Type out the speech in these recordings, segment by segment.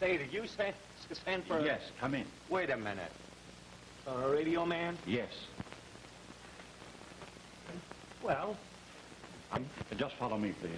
Say, did you send, send for... Yes, come in. Wait a minute. A radio man? Yes. Well, Um, just follow me, please.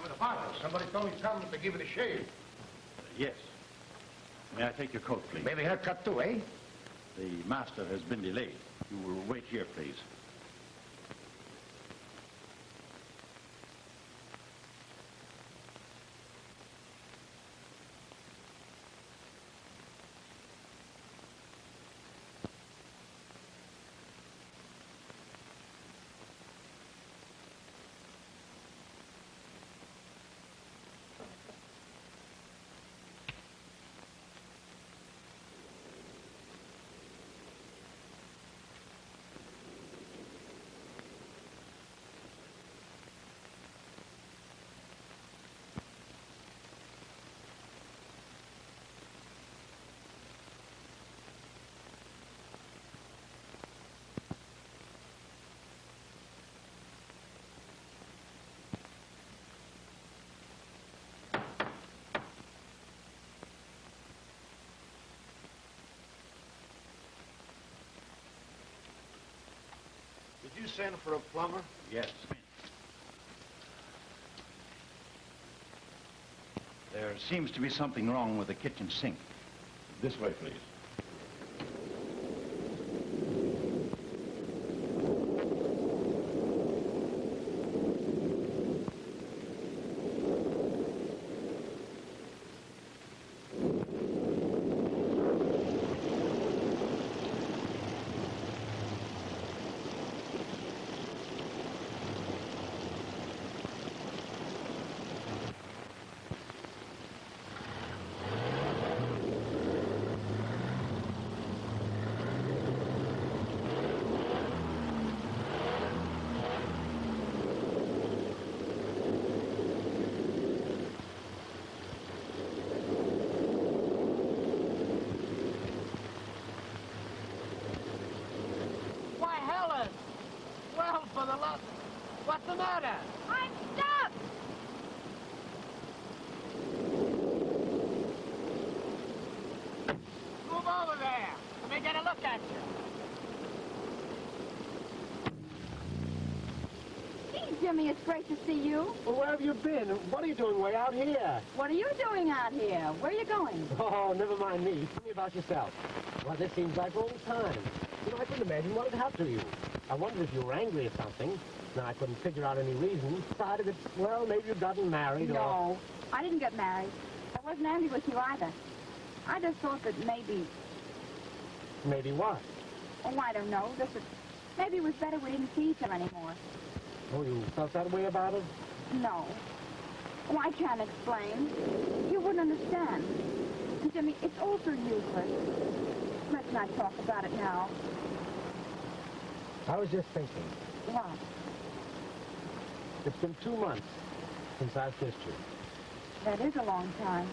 I'm at the bar. Somebody told me to tell them to give it a shave. Yes. May I take your coat, please? Maybe haircut too, eh? The master has been delayed. You will wait here, please. Send for a plumber? Yes. There seems to be something wrong with the kitchen sink. This way, please. Why, Helen! Well, for the love... What's the matter? I'm stuck! Move over there. Let me get a look at you. Gee, Jimmy, it's great to see you. Well, where have you been? What are you doing way out here? What are you doing out here? Where are you going? Oh, never mind me. Tell me about yourself. Well, this seems like old times. You know, I couldn't imagine what had happened to you. I wondered if you were angry or something. Then I couldn't figure out any reason. Decided that, well, maybe you'd gotten married or... No, I didn't get married. I wasn't angry with you either. I just thought that maybe, Maybe what? oh, I don't know, just that maybe it was better we didn't see each other anymore. Oh, you felt that way about it? No. Oh, I can't explain. You wouldn't understand. Jimmy, it's all so useless. Let's not talk about it now. I was just thinking. What? It's been two months since I've kissed you. That is a long time.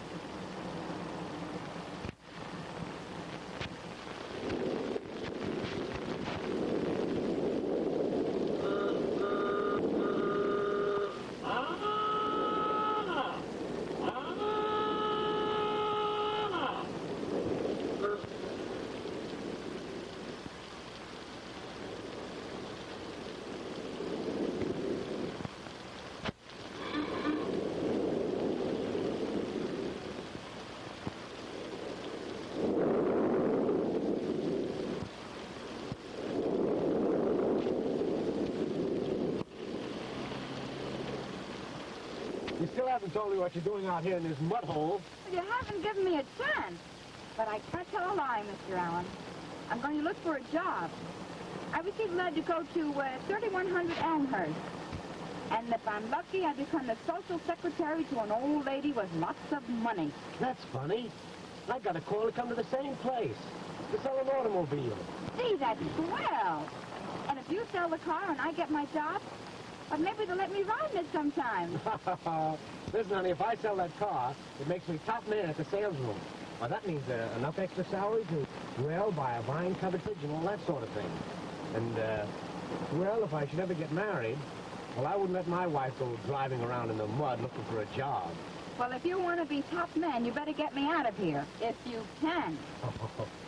You still haven't told me what you're doing out here in this mud hole. Well, you haven't given me a chance. But I can't tell a lie, Mr. Allen. I'm going to look for a job. I received lead to go to uh, 3100 Elmhurst. And if I'm lucky, I become the social secretary to an old lady with lots of money. That's funny. I got a call to come to the same place to sell an automobile. See, that's swell. And if you sell the car and I get my job, well, maybe they'll let me ride in it sometime. Listen, honey, if I sell that car, it makes me top man at the sales room. Well, that means uh, enough extra salary to, well, buy a vine-covered all that sort of thing. And, uh, well, if I should ever get married, well, I wouldn't let my wife go driving around in the mud looking for a job. Well, if you want to be top man, you better get me out of here. If you can.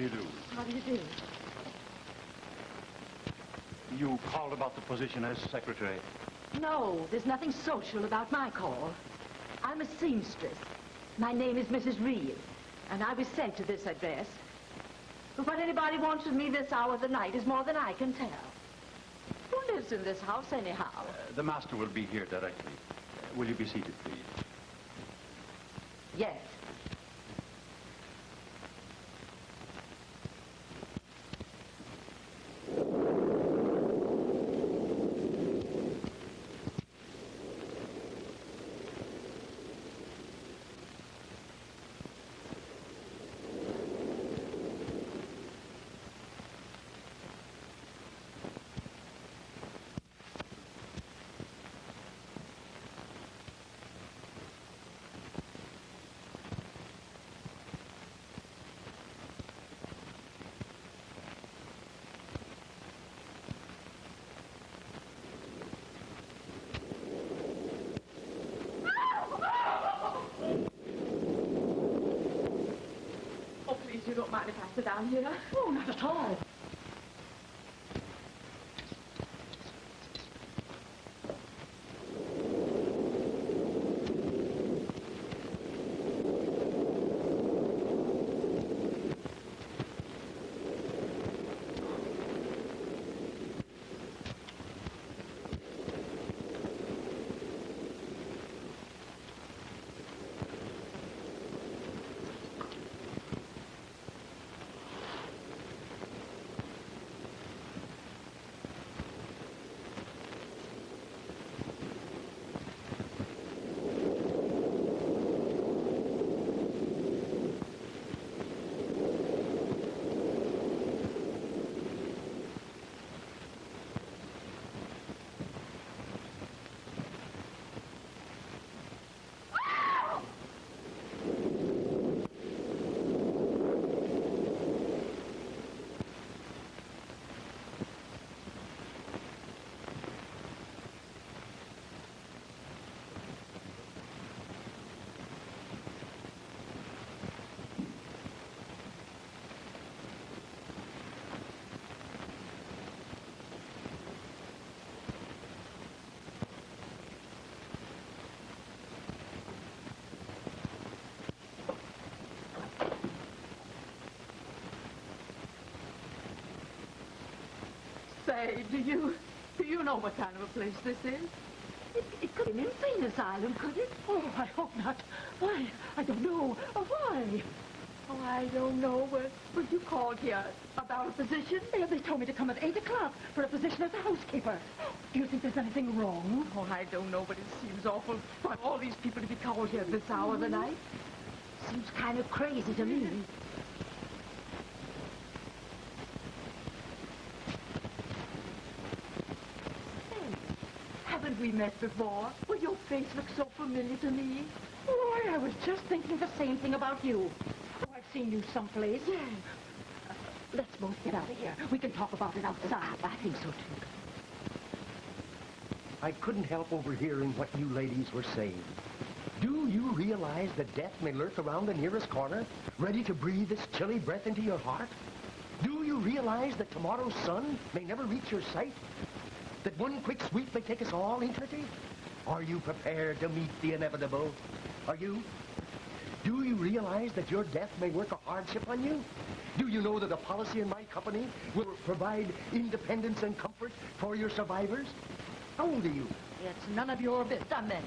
do you do? How do you do? You called about the position as secretary. No, there's nothing social about my call. I'm a seamstress. My name is Mrs. Reed, and I was sent to this address. But what anybody wants of me this hour of the night is more than I can tell. Who lives in this house anyhow? Uh, the master will be here directly. Uh, will you be seated, please? Yes. Oh, please, you don't mind if I sit down here? Oh, not at all. Say, do you, do you know what kind of a place this is? It, it could be an insane asylum, could it? Oh, I hope not. Why? I don't know. Oh, why? Oh, I don't know. Were, were you called here about a position? They, they told me to come at 8 o'clock for a position as a housekeeper. Do you think there's anything wrong? Oh, I don't know, but it seems awful for all these people to be called here at this hour of the night. Mm-hmm. Seems kind of crazy to me. Hey, haven't we met before? Well, your face looks so familiar to me. Why, I was just thinking the same thing about you. Oh, I've seen you someplace. Yes. Uh, let's both get out of here. We can talk about it outside. Ah, I think so, too. I couldn't help overhearing what you ladies were saying. Do you realize that death may lurk around the nearest corner, ready to breathe its chilly breath into your heart? Do you realize that tomorrow's sun may never reach your sight? That one quick sweep may take us all into eternity? Are you prepared to meet the inevitable? Are you? Do you realize that your death may work a hardship on you? Do you know that a policy in my company will provide independence and comfort for your survivors? How old are you? It's none of your business. A minute.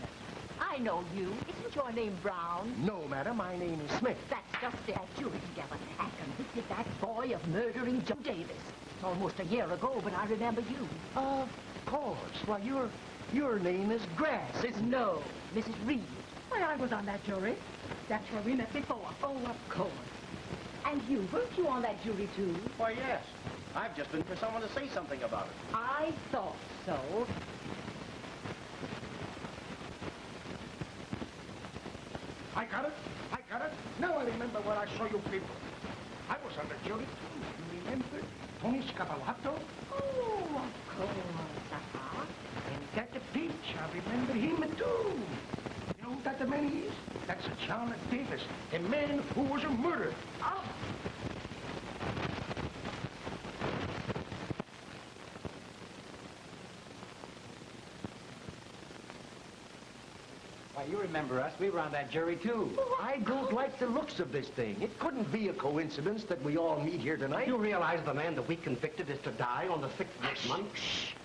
I know you. Isn't your name Brown? No, madam. My name is Smith. That's just it. Jury together and convicted that boy of murdering Joe Davis. It's almost a year ago, but I remember you. Of course. Why, your your name is Grass, isn't it? No, Mrs. Reed. Why, I was on that jury. That's where we met before. Oh, of course. And you, weren't you on that jury, too? Why, yes. I've just been for someone to say something about it. I thought so. I got it. I got it. Now I remember where I saw you people. I was on the jury, too. You remember? Tony Scapalato? Oh, of course. Uh-huh. And Dr. Peach, I remember him, too. You know who that man is? That's a John Davis, the man who was murdered. Oh, remember us. We were on that jury, too. I don't like the looks of this thing. It couldn't be a coincidence that we all meet here tonight. You realize the man that we convicted is to die on the 6th of next month? Put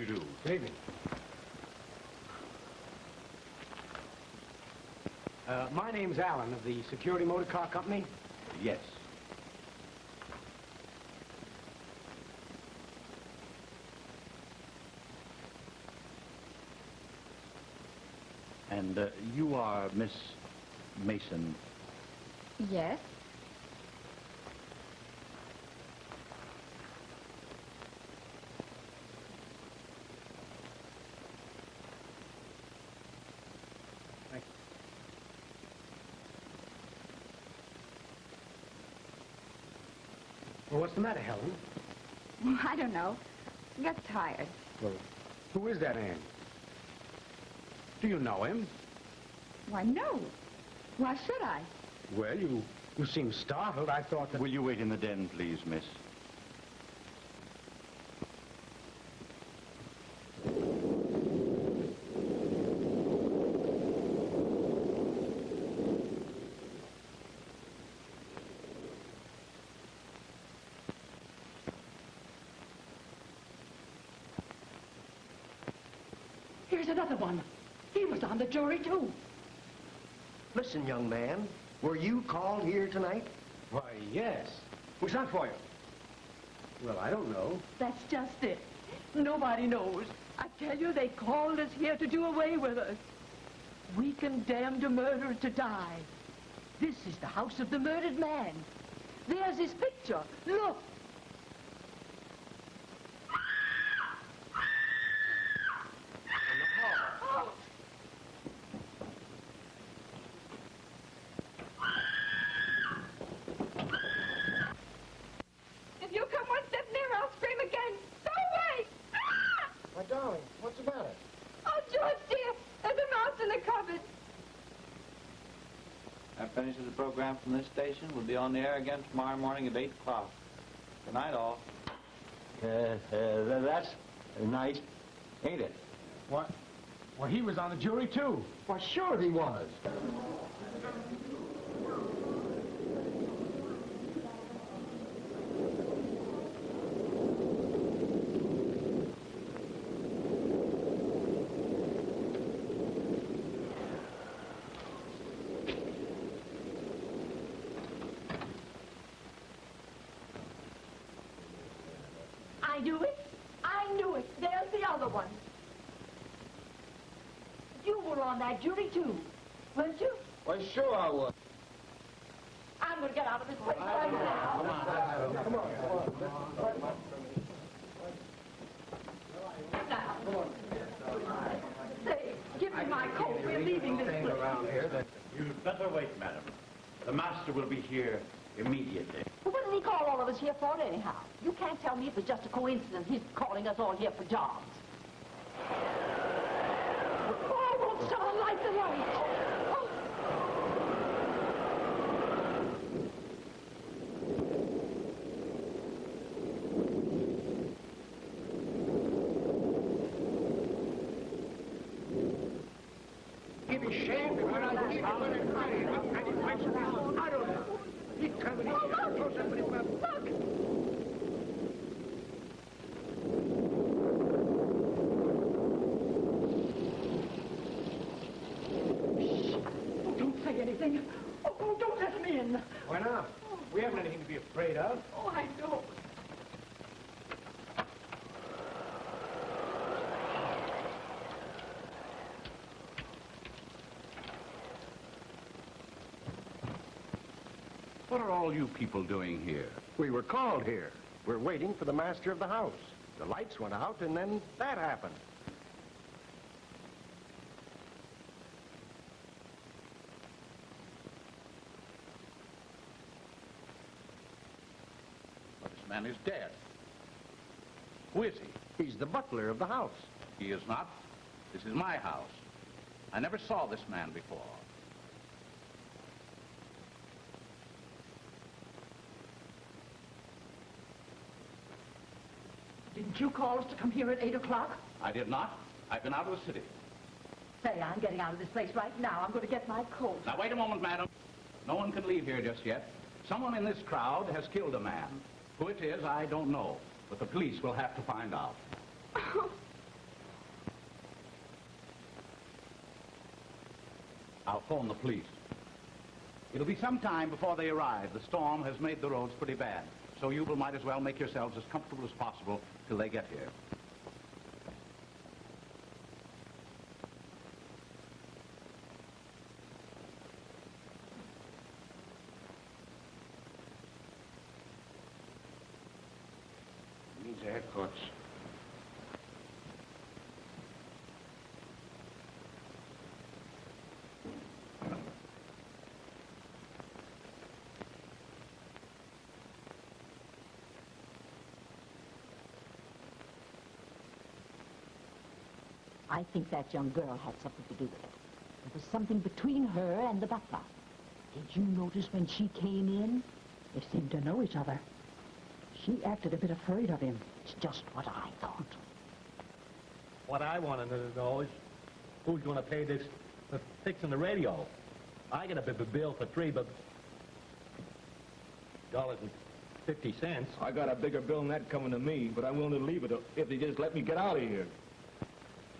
How do you do? David. Uh, my name's Allen of the Security Motor Car Company. Yes. And uh, you are Miss Mason. Yes? Well, what's the matter, Helen? I don't know. I got tired. Well, who is that Ann? Do you know him? Why, no. Why should I? Well, you you seem startled. I thought that... Will you wait in the den, please, miss? Another one. He was on the jury, too. Listen, young man. Were you called here tonight? Why, yes. Who's that for you? Well, I don't know. that's just it. Nobody knows. I tell you, they called us here to do away with us. We condemned a murderer to die. This is the house of the murdered man. There's his picture. Look. If you come one step nearer, I'll scream again. Go away! Ah! My darling, what's the matter? Oh, George, dear, there's a mouse in the cupboard. That finishes the program from this station. We'll be on the air again tomorrow morning at 8 o'clock. Good night, all. Uh, uh, that's nice, ain't it? What? Well, he was on the jury, too. Well, sure he was. I knew it. I knew it. There's the other one. You were on that jury, too, weren't you? Why, sure I was. I'm going to get out of this place right now. Now. Say, give me my coat. We're leaving this place. You'd better wait, madam. The master will be here immediately. He call all of us here for, it anyhow? You can't tell me it was just a coincidence he's calling us all here for jobs. Oh, won't someone light the light? Oh. Give me shame. When I keep on it, I didn't like I don't know. He's coming in. Oh, somebody Look! Oh, don't say anything. Oh, oh, don't let him in. Why not? We haven't anything to be afraid of. Oh, I know. What are all you people doing here? We were called here. We're waiting for the master of the house. The lights went out, and then that happened. Well, this man is dead. Who is he? He's the butler of the house. He is not. This is my house. I never saw this man before. Didn't you call us to come here at 8 o'clock? I did not. I've been out of the city. Say, I'm getting out of this place right now. I'm going to get my coat. Now, wait a moment, madam. No one can leave here just yet. Someone in this crowd has killed a man. Who it is, I don't know. But the police will have to find out. I'll phone the police. It'll be some time before they arrive. The storm has made the roads pretty bad. So you will might as well make yourselves as comfortable as possible till they get here. I think that young girl had something to do with it. There was something between her and the butler. Did you notice when she came in? They seemed to know each other. She acted a bit afraid of him. It's just what I thought. What I want to know is who's going to pay this for fixing the radio. I get a b- b- bill for three, but dollars and fifty cents. I got a bigger bill than that coming to me, but I'm willing to leave it if they just let me get out of here.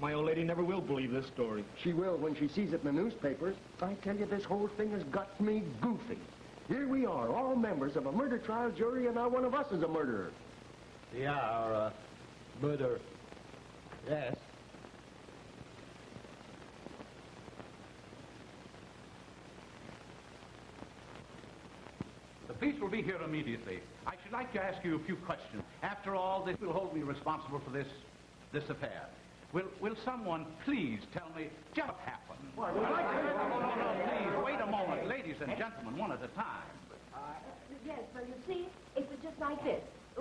My old lady never will believe this story. She will when she sees it in the newspapers. I tell you, this whole thing has got me goofy. Here we are, all members of a murder trial jury, and now one of us is a murderer. Yeah, or uh, murder. Yes. The police will be here immediately. I should like to ask you a few questions. After all, this will hold me responsible for this, this affair. Will, will someone please tell me just what happened? no, no, no, please, wait a moment. Ladies and gentlemen, one at a time. Yes, well, you see, it was just like this.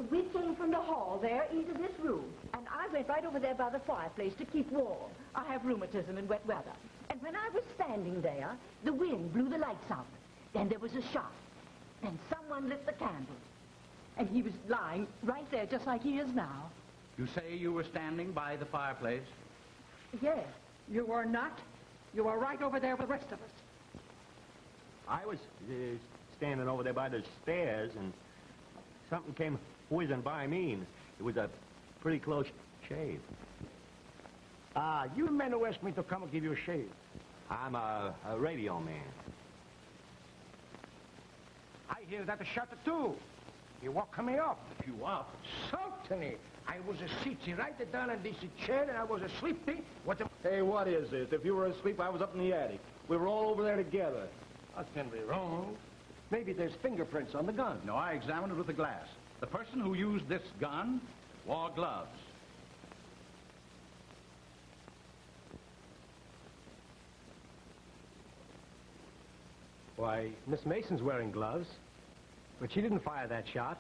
We came from the hall there into this room, and I went right over there by the fireplace to keep warm. I have rheumatism in wet weather. And when I was standing there, the wind blew the lights out. Then there was a shot. Then someone lit the candle. And he was lying right there, just like he is now. You say you were standing by the fireplace? Yes. You were not. You were right over there with the rest of us. I was uh, standing over there by the stairs, and something came whizzing by me, and it was a pretty close shave. Ah, you men who asked me to come and give you a shave. I'm a, a radio man. I hear that a shot too. You woke me up. You up? Certainly. I was a sitting right down in this chair and I was asleep. What the... Hey, what is this? If you were asleep, I was up in the attic. We were all over there together. That can be wrong. Maybe there's fingerprints on the gun. No, I examined it with the glass. The person who used this gun wore gloves. Why, Miss Mason's wearing gloves. But she didn't fire that shot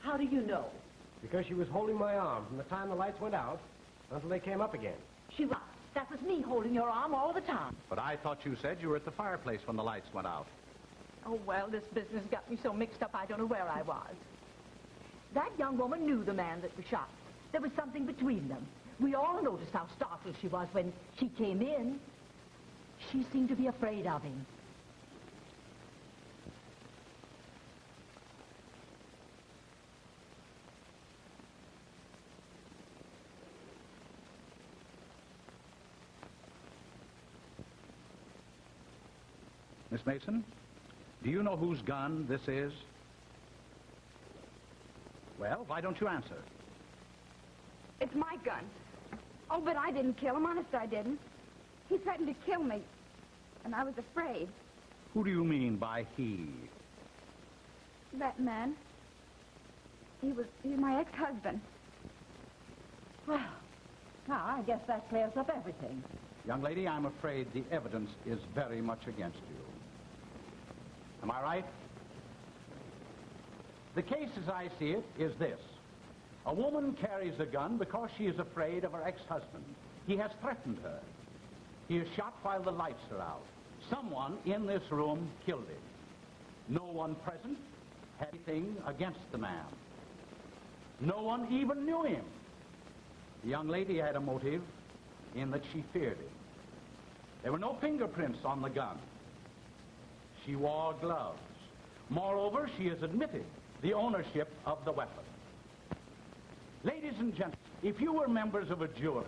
How do you know? Because she was holding my arm from the time the lights went out until they came up again. She was. That was me holding your arm all the time. But I thought you said you were at the fireplace when the lights went out. Oh, well, this business got me so mixed up I don't know where I was. That young woman knew the man that was shot. There was something between them. We all noticed how startled she was when she came in. She seemed to be afraid of him. Mason, do you know whose gun this is? Well, why don't you answer? It's my gun. Oh, but I didn't kill him. Honest, I didn't. He threatened to kill me. And I was afraid. Who do you mean by he? That man. He was, he was my ex-husband. Well, now, I guess that clears up everything. Young lady, I'm afraid the evidence is very much against you. Am I right? The case as I see it is this. A woman carries a gun because she is afraid of her ex-husband. He has threatened her. He is shot while the lights are out. Someone in this room killed him. No one present had anything against the man. No one even knew him. The young lady had a motive in that she feared him. There were no fingerprints on the gun. She wore gloves. Moreover, she has admitted the ownership of the weapon. Ladies and gentlemen, if you were members of a jury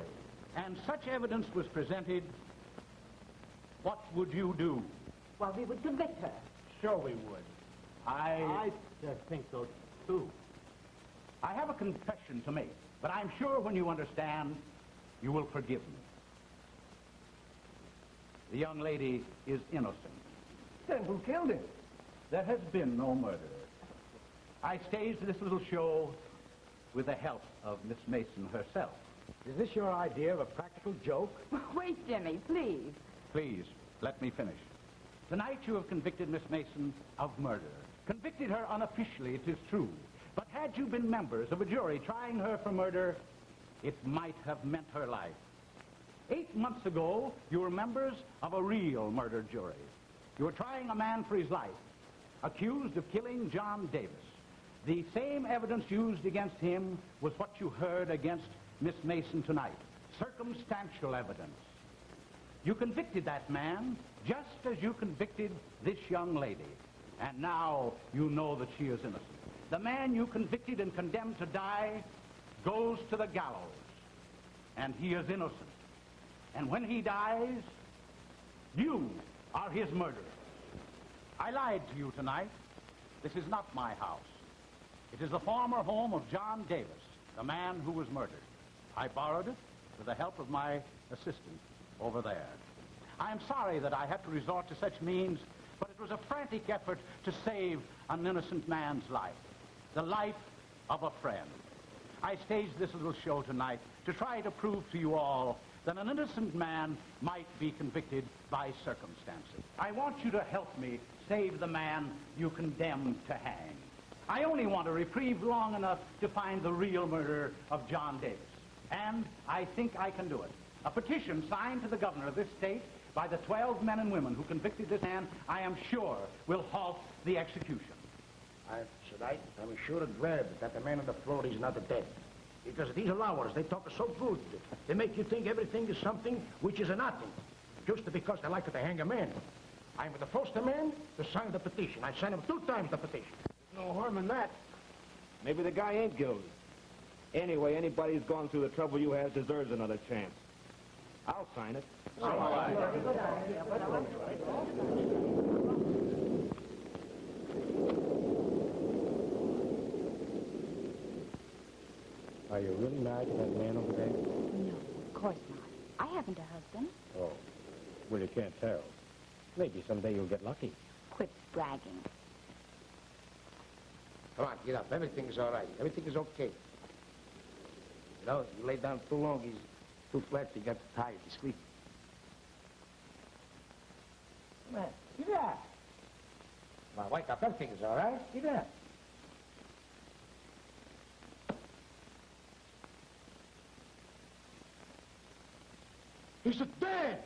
and such evidence was presented, what would you do? Well, we would convict her. Sure we would. I... I uh, think so, too. I have a confession to make, but I'm sure when you understand, you will forgive me. The young lady is innocent. Then who killed him? There has been no murder. I staged this little show with the help of Miss Mason herself. Is this your idea of a practical joke? Wait, Jimmy, please. Please, let me finish. Tonight you have convicted Miss Mason of murder. Convicted her unofficially, it is true. But had you been members of a jury trying her for murder, it might have meant her life. Eight months ago, you were members of a real murder jury. You were trying a man for his life, accused of killing John Davis. The same evidence used against him was what you heard against Miss Mason tonight. Circumstantial evidence. You convicted that man just as you convicted this young lady. And now you know that she is innocent. The man you convicted and condemned to die goes to the gallows. And he is innocent. And when he dies, you are his murderers. I lied to you tonight. This is not my house. It is the former home of John Davis, the man who was murdered. I borrowed it with the help of my assistant over there. I am sorry that I had to resort to such means, but it was a frantic effort to save an innocent man's life, the life of a friend. I staged this little show tonight to try to prove to you all that an innocent man might be convicted by circumstances. I want you to help me save the man you condemned to hang. I only want a reprieve long enough to find the real murderer of John Davis. And I think I can do it. A petition signed to the governor of this state by the 12 men and women who convicted this man, I am sure, will halt the execution. I, should I? I'm sure glad that the man on the floor is not dead. Because these allowers, they talk so good. They make you think everything is something which is a nothing. Just because they like to hang a man. I'm the first man to sign the petition. I signed him two times the petition. There's No harm in that. Maybe the guy ain't guilty. Anyway, anybody who's gone through the trouble you have deserves another chance. I'll sign it. Are you really married to that man over there? No, of course not. I haven't a husband. Oh. Well, you can't tell. Maybe someday you'll get lucky. Quit bragging. Come on, get up. Everything's all right. Everything is okay. You know, you lay down too long, he's too flat, he got tired, he's sleeping. Come on, get up. Come on, wake up. Everything is all right. Get up. He's dead!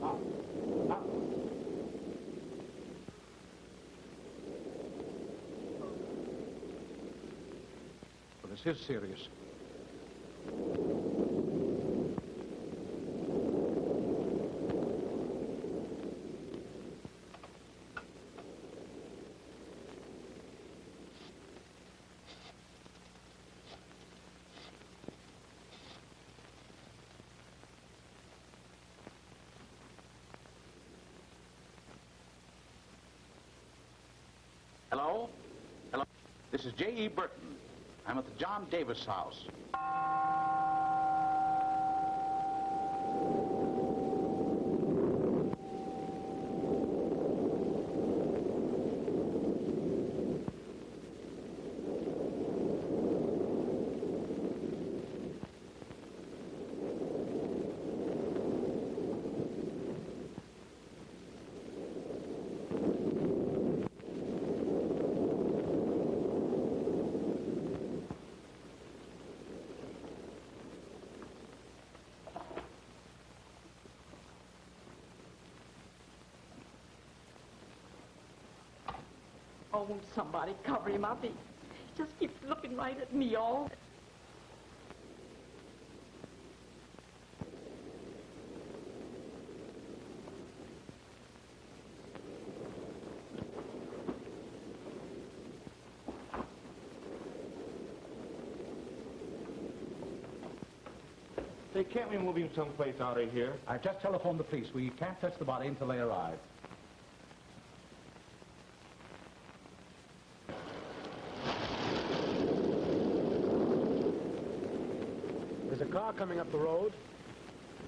Well, this is serious. Hello? Hello? This is J.E. Burton. I'm at the John Davis house. Won't somebody cover him up? He just keeps looking right at me all. Say, can't we move him someplace out of here? I've just telephoned the police. We can't touch the body until they arrive. There's a car coming up the road.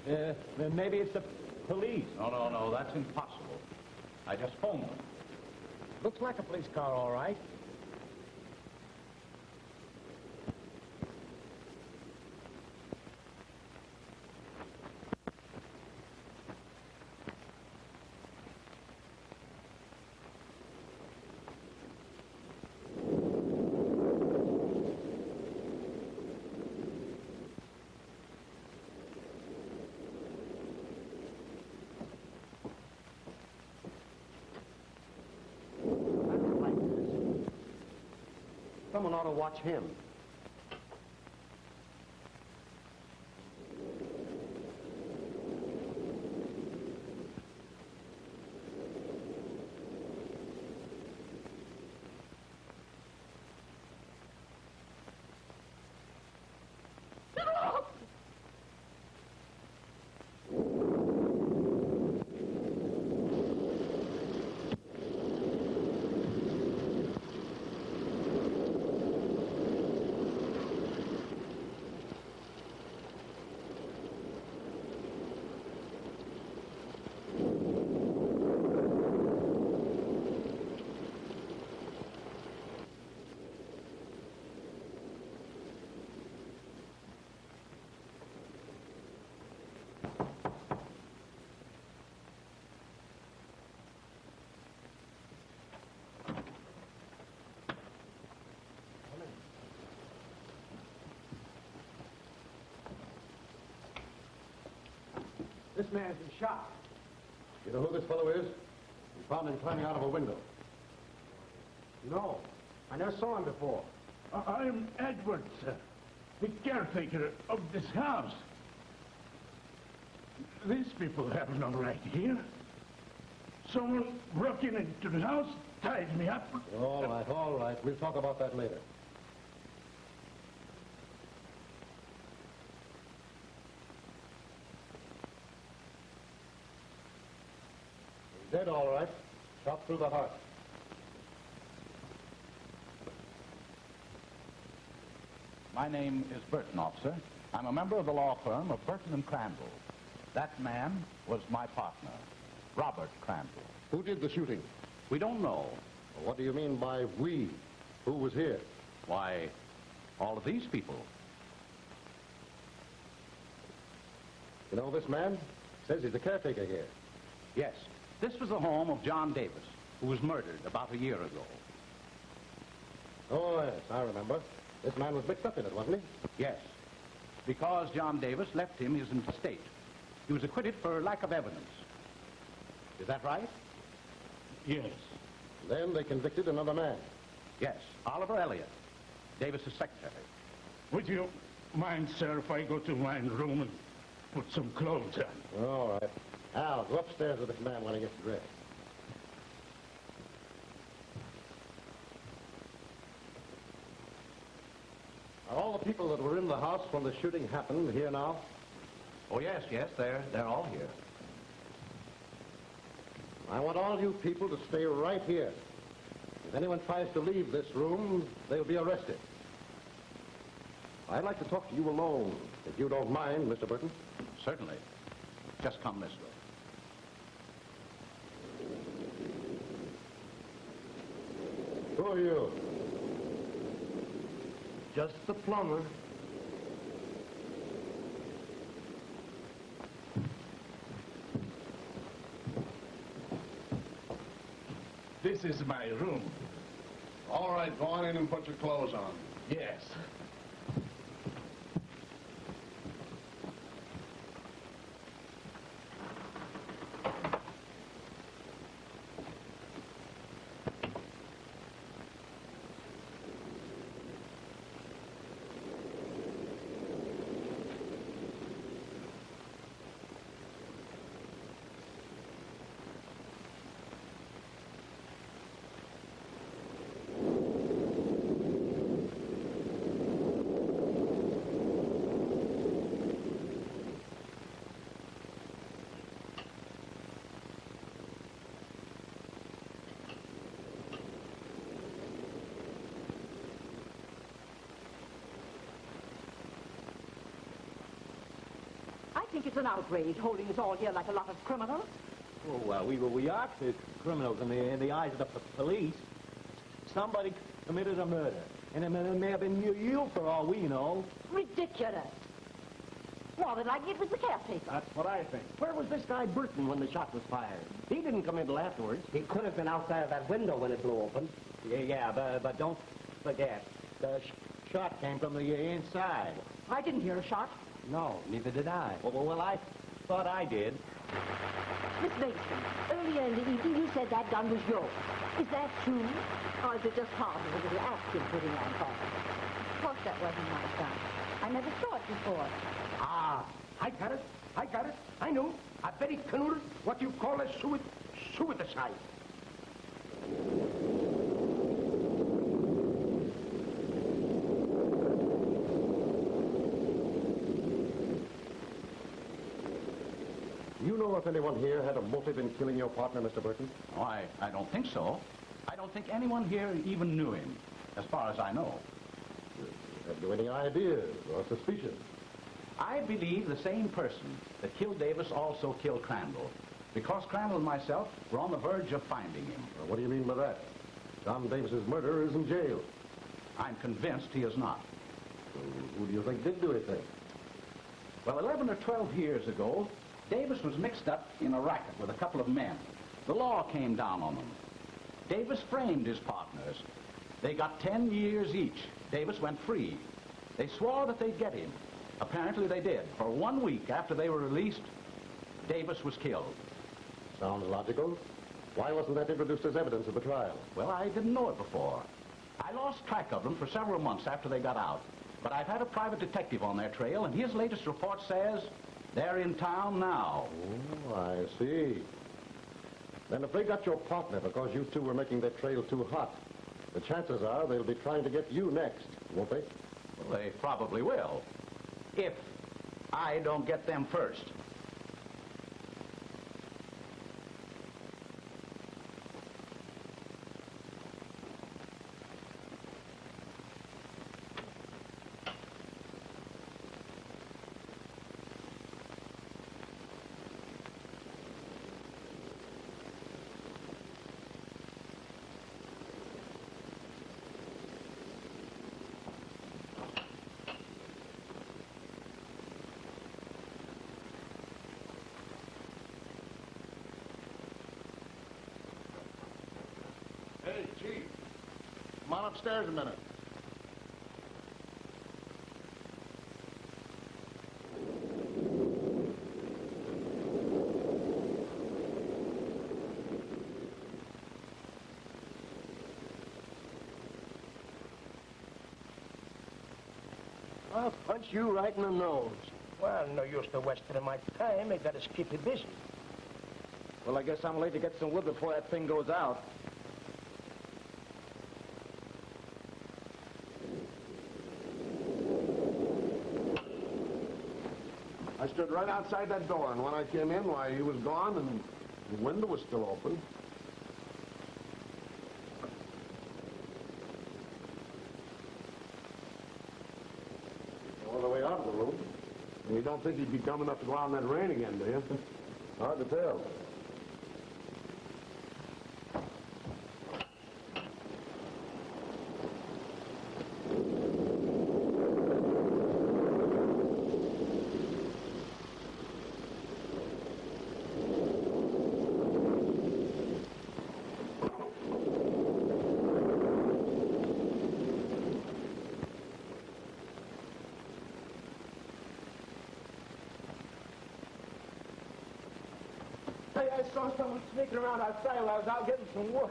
Uh, maybe it's the police. No, no, no, that's impossible. I just phoned them. Looks like a police car, all right. Someone ought to watch him. This man's been shot. You know who this fellow is? We found him climbing out of a window. No, I never saw him before. I'm Edward, sir, the caretaker of this house. These people have no right here. Someone broke in into the house, tied me up. All right, all right. We'll talk about that later. Dead, all right. Shot through the heart. My name is Burton, officer. I'm a member of the law firm of Burton and Crandall. That man was my partner, Robert Crandall. Who did the shooting? We don't know. What do you mean by we? Who was here? Why, all of these people. You know this man? Says he's the caretaker here. Yes, this was the home of John Davis, who was murdered about a year ago. Oh, yes, I remember. This man was mixed up in it, wasn't he? Yes, because John Davis left him his estate. He was acquitted for lack of evidence. Is that right? Yes. Then they convicted another man. Yes, Oliver Elliott, Davis's secretary. Would you mind, sir, if I go to my room and put some clothes on? All right. Al, go upstairs with this man while he gets dressed. Are all the people that were in the house when the shooting happened here now? Oh, yes, yes, they're, they're all here. I want all you people to stay right here. If anyone tries to leave this room, they'll be arrested. I'd like to talk to you alone, if you don't mind, Mr. Burton. Certainly. Just come this way. Who are you? Just the plumber. This is my room. All right, go on in and put your clothes on. Yes. An outrage holding us all here like a lot of criminals. Oh, well, we, were we are c- criminals in the, in the eyes of the p- police. Somebody committed a murder. And it may, it may have been you, you for all we know. Ridiculous. More like it was the caretaker. That's what I think. Where was this guy Burton when the shot was fired? He didn't come in till afterwards. He could have been outside of that window when it blew open. Yeah, yeah, but, but don't forget, the sh- shot came from the inside. I didn't hear a shot. No, neither did I. Well, well, well I thought I did. Miss Mason, earlier in the evening you said that gun was yours. Is that true? Or is it just part of a little act you're putting on for us? Of course that wasn't my gun. I never saw it before. Ah, I got it. I got it. I knew. I bet he committed what you call a sui- suicide. You know if anyone here had a motive in killing your partner, Mr. Burton? Oh, I, I don't think so. I don't think anyone here even knew him, as far as I know. Have you any ideas or suspicions? I believe the same person that killed Davis also killed Crandall, because Crandall and myself were on the verge of finding him. Well, what do you mean by that? John Davis's murderer is in jail. I'm convinced he is not. Who do you think did do anything? Well, 11 or 12 years ago, Davis was mixed up in a racket with a couple of men. The law came down on them. Davis framed his partners. They got 10 years each. Davis went free. They swore that they'd get him. Apparently they did. For one week after they were released, Davis was killed. Sounds logical. Why wasn't that introduced as evidence at the trial? Well, I didn't know it before. I lost track of them for several months after they got out. But I've had a private detective on their trail, and his latest report says they're in town now. Oh, I see. Then if they got your partner because you two were making their trail too hot, the chances are they'll be trying to get you next, won't they? Well, they probably will. If I don't get them first. On upstairs a minute. I'll punch you right in the nose. Well, no use to wasting my time. I gotta keep it busy. Well, I guess I'm late to get some wood before that thing goes out. I stood right outside that door, and when I came in, why, he was gone, and the window was still open. All the way out of the room. And you don't think he'd be dumb enough to go out in that rain again, do you? Hard to tell. I saw someone sneaking around outside while I was out getting some wood.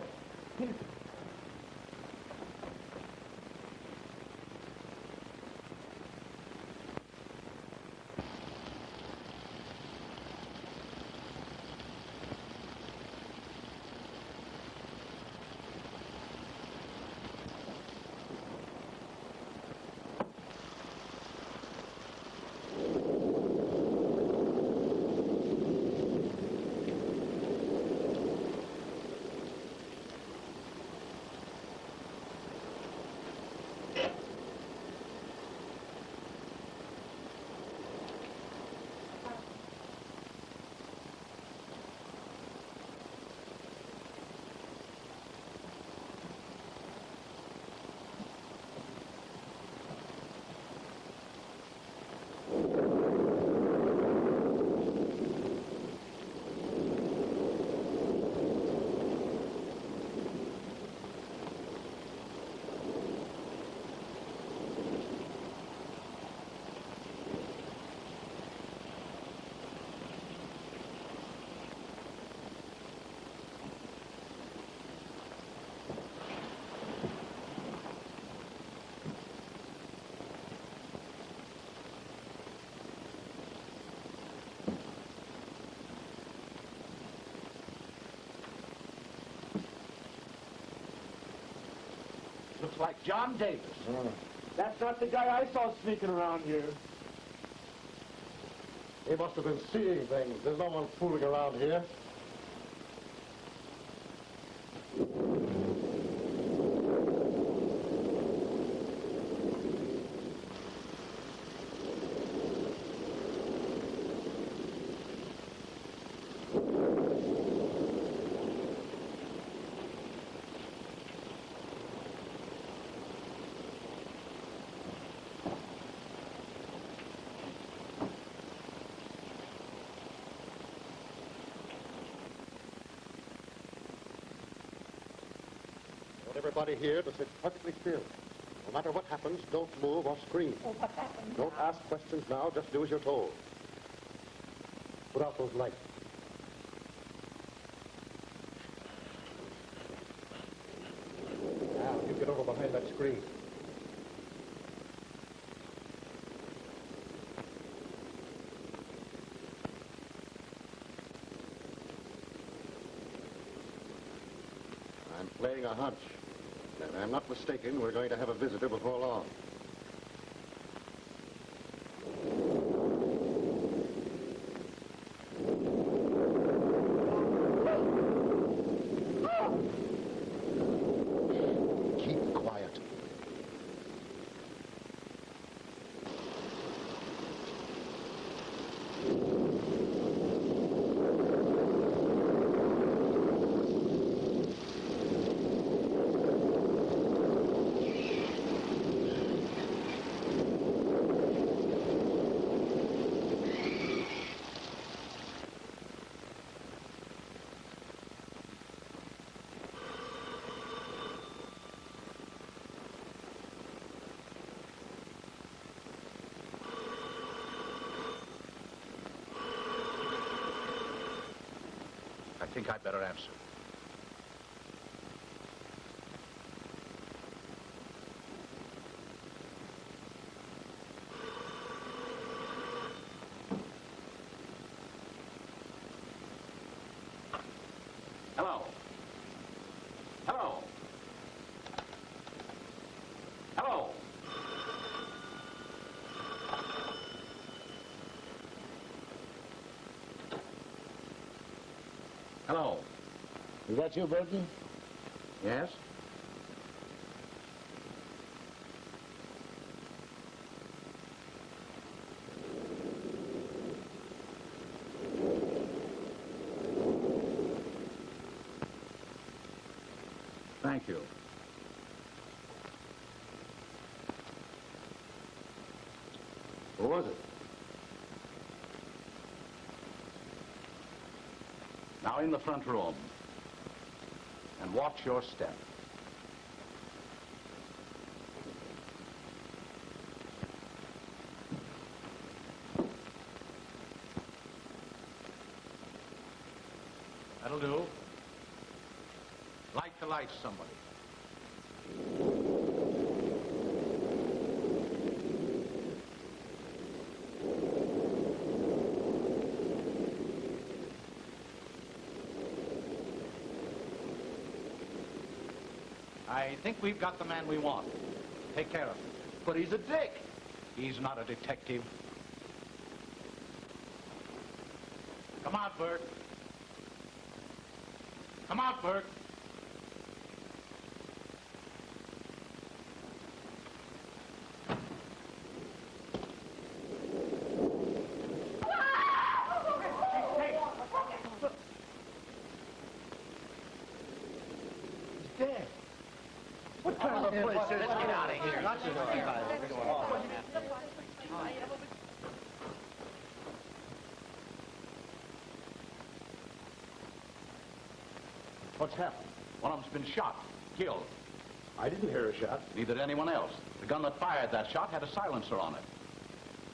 Looks like John Davis. That's not the guy I saw sneaking around here. He must have been seeing things. There's no one fooling around here. everybody here to sit perfectly still. No matter what happens, don't move or scream. Oh, what happened? Don't now? ask questions now. Just do as you're told. Put out those lights. Now, you get over behind that screen. I'm playing a hunch. I'm not mistaken, we're going to have a visitor before long. Keep quiet. I think I'd better answer. Hello. Hello. Hello. Hello. Is that you, Burton? Yes? Thank you. Who was it? Now in the front room. And watch your step. That'll do. Light the lights, somebody. I think we've got the man we want. Take care of him. But he's a dick. He's not a detective. Come out, Bert. Come out, Bert. Place Let's get out of here. Of What's happened? One of them's been shot, killed. I didn't hear a shot. Neither did anyone else. The gun that fired that shot had a silencer on it.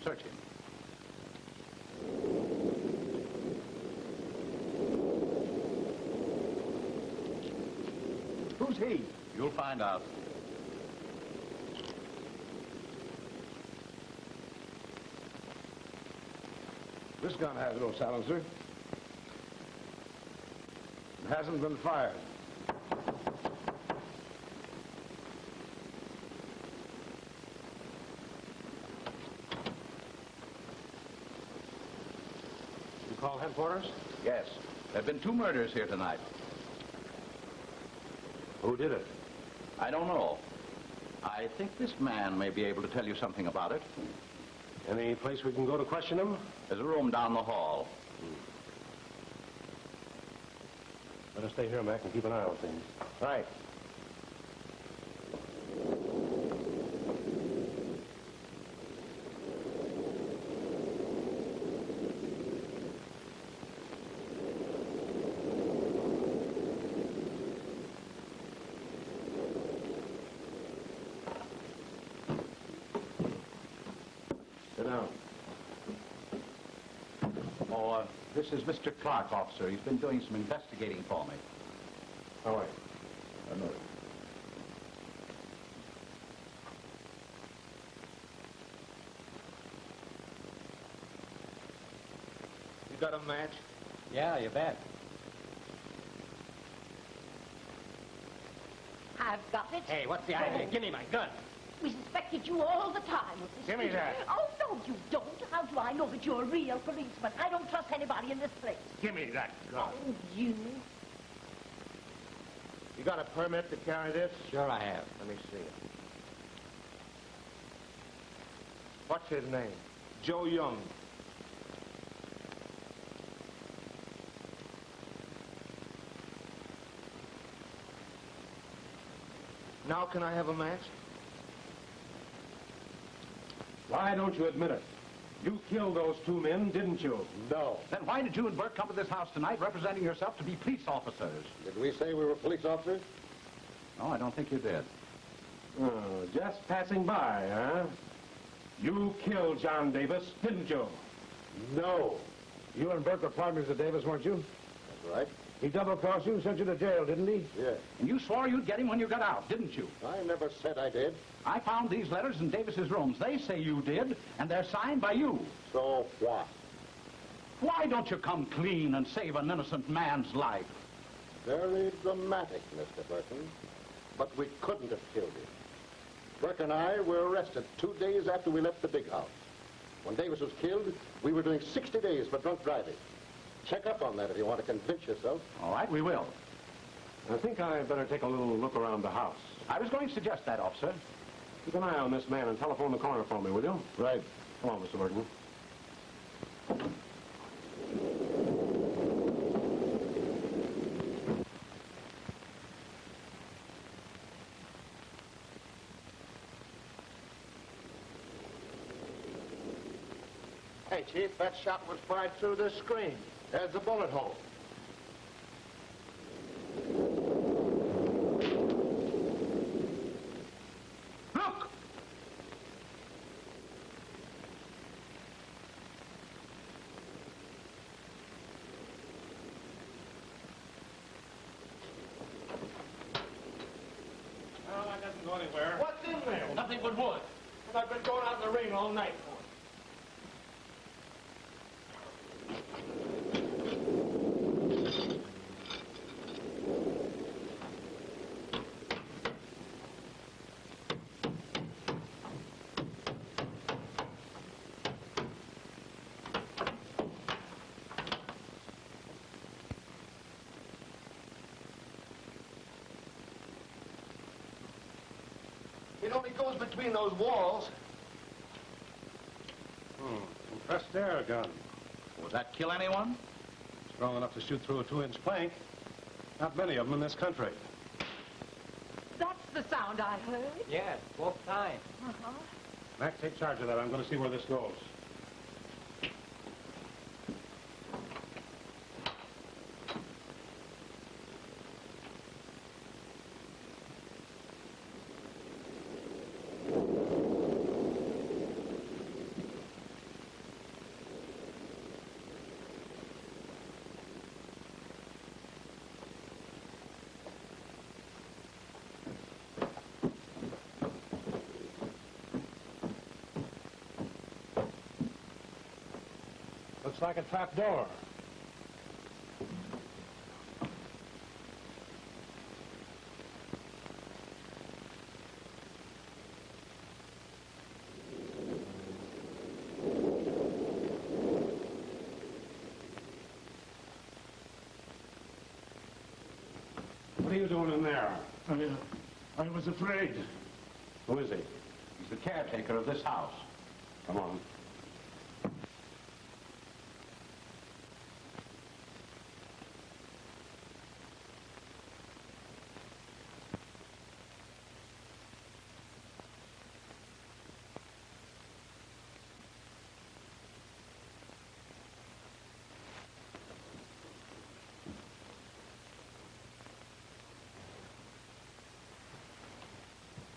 Search him. Who's he? You'll find out. This gun has no silencer. It hasn't been fired. You call headquarters? Yes. There have been two murders here tonight. Who did it? I don't know. I think this man may be able to tell you something about it. Any place we can go to question him? There's a room down the hall. Hmm. Better stay here, Mac, and keep an eye on things. Right. Sit down. Oh, uh, this is Mr. Clark, officer. He's been doing some investigating for me. All right. I'm know. You got a match? Yeah, you bet. I've got it. Hey, what's the idea? Oh. Give me my gun. We suspected you all the time of this. Give me that. Oh, no, you don't. How do I know that you're a real policeman? I don't trust anybody in this place. Give me that gun. Oh, you. You got a permit to carry this? Sure I have. Let me see it. What's his name? Joe Young. Now can I have a match? Why don't you admit it? You killed those two men, didn't you? No. Then why did you and Bert come to this house tonight representing yourself to be police officers? Did we say we were police officers? No, I don't think you did. Oh, just passing by, huh? You killed John Davis, didn't you? No. You and Burke were partners of Davis, weren't you? That's right. He double-crossed you and sent you to jail, didn't he? Yeah. And you swore you'd get him when you got out, didn't you? I never said I did. I found these letters in Davis's rooms. They say you did, and they're signed by you. So what? Why don't you come clean and save an innocent man's life? Very dramatic, Mr. Burton. But we couldn't have killed him. Burke and I were arrested two days after we left the big house. When Davis was killed, we were doing 60 days for drunk driving. Check up on that if you want to convince yourself. All right, we will. I think I better take a little look around the house. I was going to suggest that, officer. Keep an eye on this man and telephone the coroner for me, will you? Right. Come on, Mr. Burton. Hey, Chief, that shot was fired through this screen. There's the bullet hole. Go anywhere. What's in there? Nothing but wood. And I've been going out in the rain all night goes between those walls. Hmm. Compressed air gun. Would that kill anyone? Strong enough to shoot through a two-inch plank. Not many of them in this country. That's the sound I heard. Yes, both times. Uh-huh. Mac, take charge of that. I'm going to see where this goes. Looks like a trap door. What are you doing in there? I, uh, I was afraid. Who is he? He's the caretaker of this house. Come on.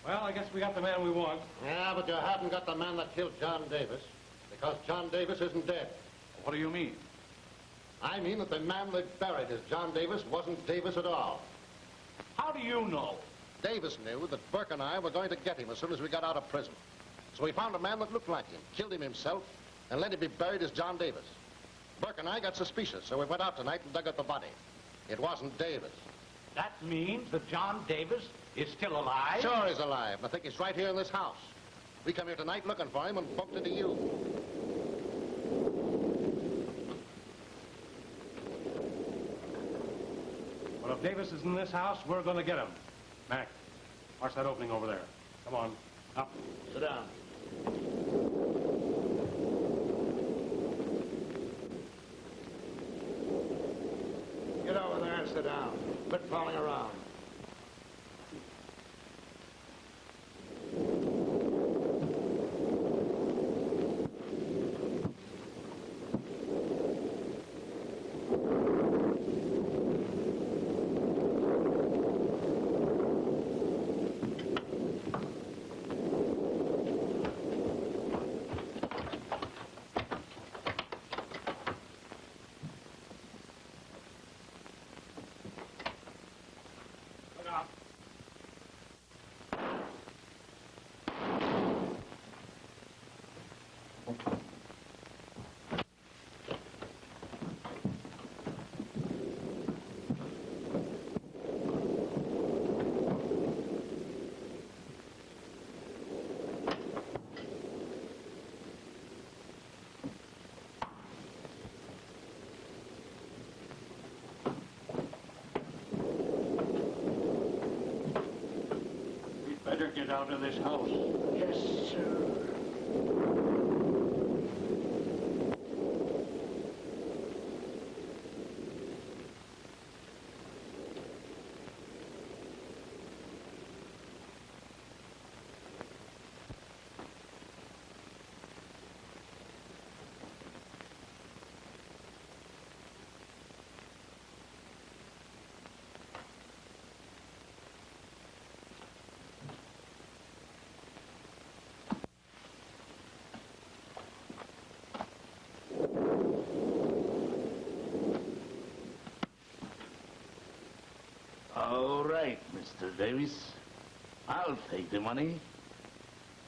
Well, I guess we got the man we want. Yeah, but you haven't got the man that killed John Davis. Because John Davis isn't dead. What do you mean? I mean that the man they buried as John Davis wasn't Davis at all. How do you know? Davis knew that Burke and I were going to get him as soon as we got out of prison. So we found a man that looked like him, killed him himself, and let him be buried as John Davis. Burke and I got suspicious, so we went out tonight and dug up the body. It wasn't Davis. That means that John Davis is still alive? Sure he's alive. I think he's right here in this house. We come here tonight looking for him and bumped into you. Well, if Davis is in this house, we're going to get him. Mac, watch that opening over there. Come on, up. Sit down. Get over there and sit down. Quit falling around. We'd better get out of this house. Yes, sir. All right, Mr. Davis. I'll take the money.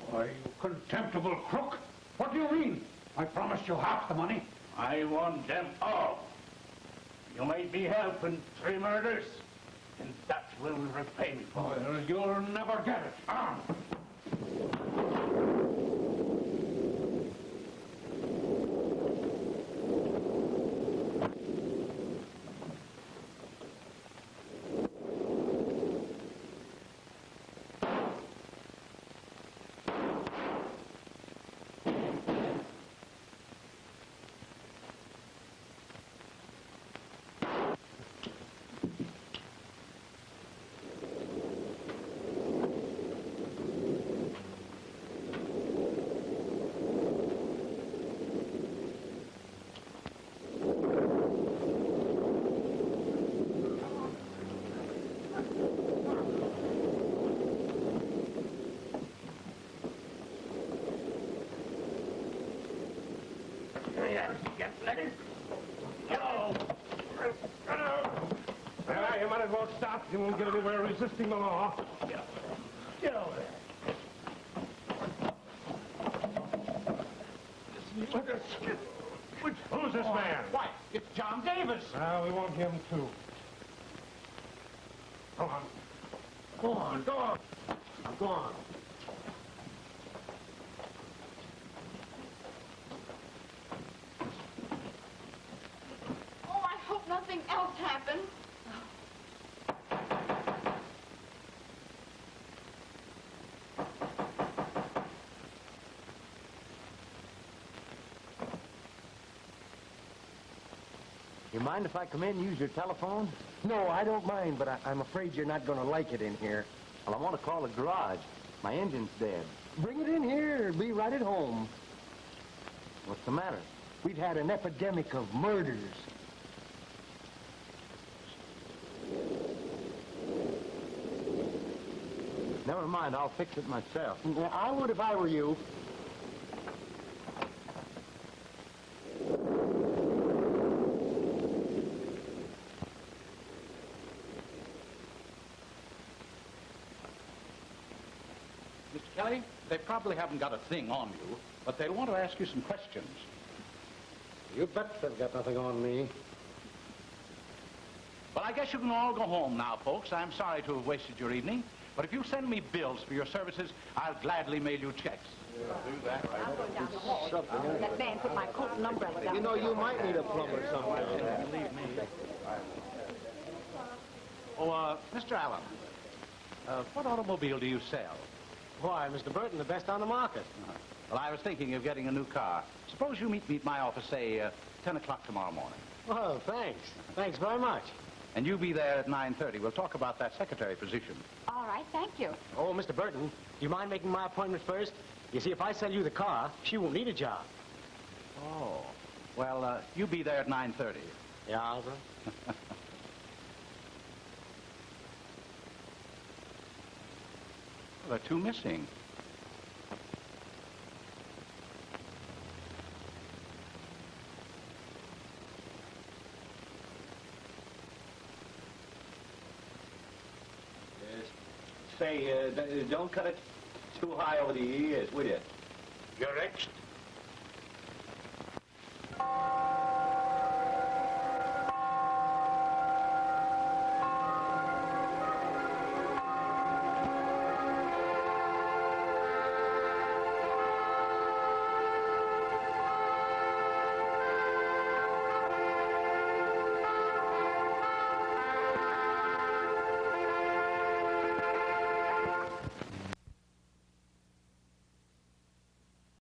Why, you contemptible crook. What do you mean? I promised you half the money. I want them all. You might be helping three murders, and that's what will repay me for. Well, you'll never get it. Ah. Well, you might as well stop. You won't get anywhere resisting the law. Get over there. Look at Which, who's this man? Why, it's John Davis. Well, we want him too. Go on. Go on, go on. Go on. Oh, I hope nothing else happens. You mind if I come in and use your telephone? No, I don't mind, but I, I'm afraid you're not going to like it in here. Well, I want to call the garage. My engine's dead. Bring it in here. Be right at home. What's the matter? We've had an epidemic of murders. Never mind, I'll fix it myself. I would if I were you. Mr. Kelly, they probably haven't got a thing on you, but they'll want to ask you some questions. You bet they've got nothing on me. Well, I guess you can all go home now, folks. I'm sorry to have wasted your evening. But if you send me bills for your services, I'll gladly mail you checks. Do that right. I'm going down the hall. That man put my coat and umbrella down. You know, you might need a plumber sometime. Oh, uh, Mr. Allen, uh, what automobile do you sell? Why, Mr. Burton, the best on the market. Well, I was thinking of getting a new car. Suppose you meet me at my office, say, uh, 10 o'clock tomorrow morning. Well, thanks. Thanks very much. And you be there at 9.30. We'll talk about that secretary position. All right, thank you. Oh, Mr. Burton, do you mind making my appointment first? You see, if I sell you the car, she won't need a job. Oh. Well, uh, you be there at 9.30. Yeah, I'll There are two missing. say, uh, don't cut it too high over the ears, will you? You're next.